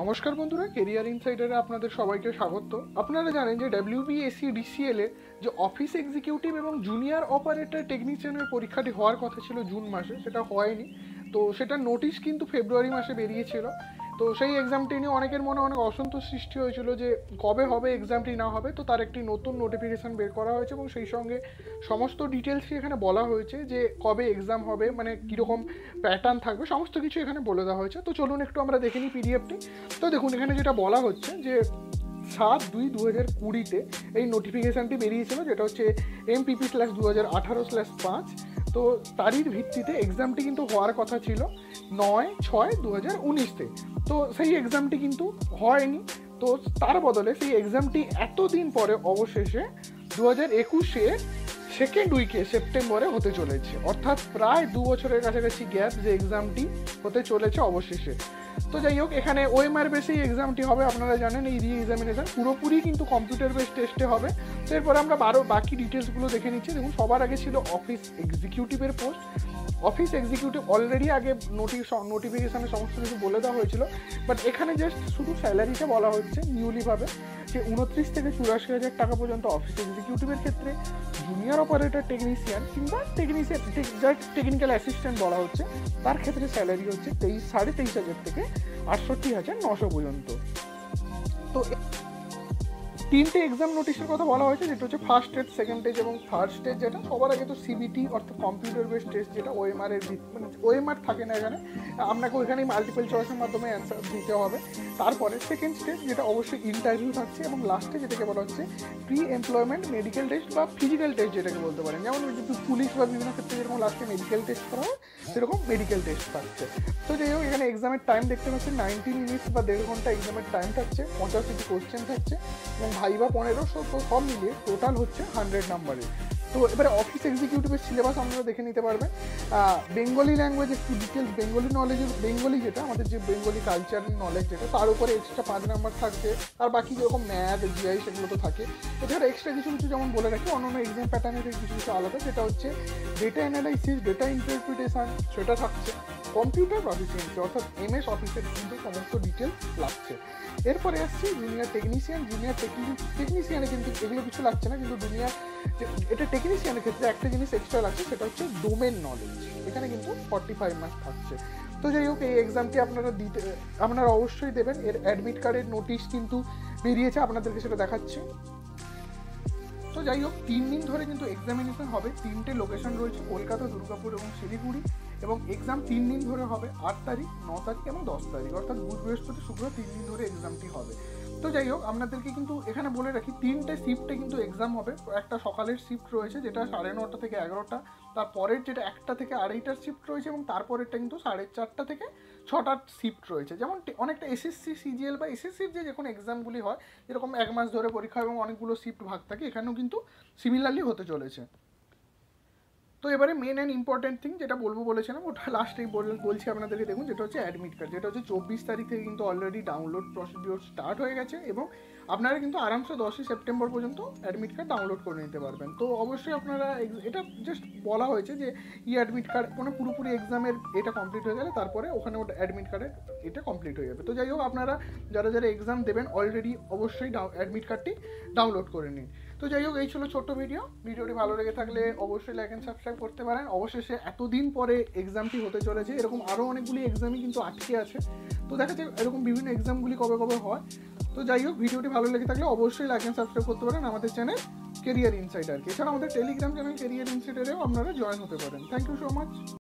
নমস্কার বন্ধুরা কেরিয়ার ইনসাইডারে আপনাদের সবাইকে স্বাগত। আপনারা জানেন যে ডাব্লিউবিএসসি ডিসিএল এ যে অফিস এক্সিকিউটিভ এবং জুনিয়র অপারেটর টেকনিশিয়ানের পরীক্ষাটি হওয়ার কথা ছিল জুন মাসে, সেটা হয়নি। তো সেটা নোটিশ কিন্তু ফেব্রুয়ারি মাসে বেরিয়েছিল। তো সেই এক্সামটি নিয়ে অনেকের মনে অনেক অসন্তোষ সৃষ্টি হয়েছিল যে কবে হবে এক্সামটি না হবে। তো তার একটি নতুন নোটিফিকেশান বের করা হয়েছে এবং সেই সঙ্গে সমস্ত ডিটেলসই এখানে বলা হয়েছে যে কবে এক্সাম হবে মানে কীরকম প্যাটার্ন থাকবে, সমস্ত কিছু এখানে বলে দেওয়া হয়েছে। তো চলুন একটু আমরা দেখে নিই পিডিএফটি তো দেখুন, এখানে যেটা বলা হচ্ছে যে সাত দুই দু হাজার কুড়িতে এই নোটিফিকেশানটি বেরিয়েছিল, যেটা হচ্ছে এমপিপি স্ল্যাশ দু হাজার আঠারো স্ল্যাশ পাঁচ। তো তারই ভিত্তিতে এক্সামটি কিন্তু হওয়ার কথা ছিল নয় ছয় দু হাজার উনিশতে তো সেই এক্সামটি কিন্তু হয়নি। তো তার বদলে সেই এক্সামটি এতদিন পরে অবশেষে দু হাজার একুশে সেকেন্ড উইকে সেপ্টেম্বরে হতে চলেছে। অর্থাৎ প্রায় দু বছরের কাছাকাছি গ্যাপ যে এক্সামটি হতে চলেছে অবশেষে। তো যাই হোক এখানে ওএমআর বেসেই এক্সামটি হবে, আপনারা জানেন, এই রি এক্সামিনেশন পুরোপুরি কিন্তু কম্পিউটার বেস টেস্টে হবে। তো এরপরে আমরা বারো বাকি ডিটেলসগুলো দেখে নিচ্ছি। দেখুন, সবার আগে ছিল অফিস এক্সিকিউটিভের পোস্ট অফিস এক্সিকিউটিভ অলরেডি আগে নোটিশ নোটিফিকেশানে সমস্ত কিছু বলে দেওয়া হয়েছিল বাট এখানে জাস্ট শুধু স্যালারিটা বলা হচ্ছে নিউলিভাবে যে উনত্রিশ থেকে চুরাশি হাজার টাকা পর্যন্ত অফিস এক্সিকিউটিভের ক্ষেত্রে জুনিয়র অপারেটর টেকনিশিয়ান কিংবা টেকনিশিয়ান যার টেকনিক্যাল অ্যাসিস্ট্যান্ট বলা হচ্ছে, তার ক্ষেত্রে স্যালারি হচ্ছে তেইশ সাড়ে তেইশ হাজার থেকে আটষট্টি হাজার নশো পর্যন্ত। তিনটে এক্সাম নোটিশের কথা বলা হয়েছে, যেটা হচ্ছে ফার্স্ট স্টেজ সেকেন্ড স্টেজ এবং থার্ড স্টেজ যেটা সবার আগে তো সিবিটি অর্থাৎ কম্পিউটার বেস টেস্ট যেটা ওএমআর এর মানে ওএমআর থাকে না এখানে, আপনাকে ওইখানেই মাল্টিপল চয়েসের মাধ্যমে অ্যান্সার দিতে হবে। তারপরে সেকেন্ড স্টেজ যেটা অবশ্যই ইন্টারভিউ থাকছে এবং লাস্টে যেটাকে বলা হচ্ছে প্রি এমপ্লয়মেন্ট মেডিকেল টেস্ট বা ফিজিক্যাল টেস্ট যেটাকে বলতে পারেন। যেমন পুলিশ বা বিভিন্ন ক্ষেত্রে যেরকম লাস্টে মেডিকেল টেস্ট করা হয় সেরকম মেডিকেল টেস্ট থাকছে। তো যাই হোক, এখানে এক্সামের টাইম দেখতে পাচ্ছি নাইনটি মিনিটস বা দেড় ঘণ্টা এক্সামের টাইম থাকছে পঞ্চাশটি কোশ্চেন থাকছে, এবং ভাইবা পনেরো সব সব মিলিয়ে টোটাল হচ্ছে হান্ড্রেড নাম্বারের তো এবারে অফিস এক্সিকিউটিভের সিলেবাস আপনারা দেখে নিতে পারবেন। বেঙ্গলি ল্যাঙ্গুয়েজ একটু ডিটেলস বেঙ্গলি নলেজের বেঙ্গলি যেটা, আমাদের যে বেঙ্গলি কালচার নলেজ যেটা, তার উপরে এক্সট্রা পাঁচ নাম্বার থাকছে। আর বাকি যেরকম ম্যাথ জিআই সেগুলো তো থাকে। এছাড়া এক্সট্রা কিছু কিছু যেমন বলে রাখি, অন্যান্য এক্সাম প্যাটার্নের কিছু কিছু আলাদা। যেটা হচ্ছে ডেটা অ্যানালাইসিস ডেটা ইন্টারপ্রিটেশন সেটা থাকছে। কম্পিউটার প্রফিসিয়েন্সি অর্থাৎ এমএস অফিসের কিন্তু সমস্ত ডিটেলস লাগছে। এরপরে আসছে জুনিয়র টেকনিশিয়ান জুনিয়র টেকনিশিয়ানে কিন্তু এগুলো কিছু লাগছে না, কিন্তু জুনিয়র এটা টেকনিশিয়ানের ক্ষেত্রে একটা জিনিস এক্সট্রা লাগছে, সেটা হচ্ছে ডোমেন নলেজ এখানে কিন্তু ফর্টি ফাইভ মার্কস থাকছে। তো যাই হোক, এই এক্সামটি আপনারা দিতে, আপনারা অবশ্যই দেবেন। এর অ্যাডমিট কার্ডের নোটিশ কিন্তু বেরিয়েছে, আপনাদেরকে সেটা দেখাচ্ছে। তো যাই হোক, তিন দিন ধরে কিন্তু এক্সামিনেশন হবে। তিনটে লোকেশন রয়েছে, কলকাতা, দুর্গাপুর এবং শিলিগুড়ি। এবং এক্সাম তিন দিন ধরে হবে, আট তারিখ, ন তারিখ এবং দশ তারিখ। অর্থাৎ বুধ বৃহস্পতি, শুক্র তিন দিন ধরে এক্সামটি হবে। তো যাই হোক, আপনাদেরকে কিন্তু এখানে বলে রাখি, তিনটে শিফটে কিন্তু এক্সাম হবে। একটা সকালের শিফট রয়েছে, যেটা সাড়ে নটা থেকে এগারোটা। তারপরের যেটা একটা থেকে আড়াইটার শিফট রয়েছে এবং তারপরেরটা কিন্তু সাড়ে চারটা থেকে ছটার শিফট রয়েছে। যেমন অনেকটা এসএসসি সিজিএল বা এসএসসির যে যখন এক্সামগুলি হয় এরকম এক মাস ধরে পরীক্ষা এবং অনেকগুলো শিফট ভাগ থাকে, এখানেও কিন্তু সিমিলারলি হতে চলেছে। তো এবারে মেন অ্যান্ড ইম্পর্টেন্ট থিং যেটা বলব বলেছিলাম, ওটা লাস্টেই বলছি আপনাদেরকে, দেখুন যেটা হচ্ছে অ্যাডমিট কার্ড যেটা হচ্ছে চব্বিশ তারিখ থেকে কিন্তু অলরেডি ডাউনলোড প্রসিডিওর স্টার্ট হয়ে গেছে এবং আপনারা কিন্তু আরামসে দশই সেপ্টেম্বর পর্যন্ত অ্যাডমিট কার্ড ডাউনলোড করে নিতে পারবেন। তো অবশ্যই আপনারা এটা জাস্ট বলা হয়েছে যে ই অ্যাডমিট কার্ড মানে পুরোপুরি এক্সামের এটা কমপ্লিট হয়ে গেলে তারপরে ওখানে ওটা অ্যাডমিট কার্ডের এটা কমপ্লিট হয়ে যাবে। তো যাই হোক, আপনারা যারা যারা এক্সাম দেবেন অলরেডি অবশ্যই অ্যাডমিট কার্ডটি ডাউনলোড করে নিন। তো যাই হোক, এই ছিল ছোট্ট ভিডিও ভিডিওটি ভালো লেগে থাকলে অবশ্যই লাইক অ্যান্ড সাবস্ক্রাইব করতে পারেন। অবশেষে এতদিন পরে এক্সামটি হতে চলেছে। এরকম আরও অনেকগুলি এক্সামই কিন্তু আটকে আছে। তো দেখা যায় এরকম বিভিন্ন এক্সামগুলি কবে কবে হয়। তো যাই হোক, ভিডিওটি ভালো লেগে থাকলে অবশ্যই লাইক অ্যান্ড সাবস্ক্রাইব করতে পারেন আমাদের চ্যানেল কেরিয়ার ইনসাইডারকে এছাড়া আমাদের টেলিগ্রাম চ্যানেল কেরিয়ার ইনসাইডারেও আপনারা জয়েন হতে পারেন। Thank you so much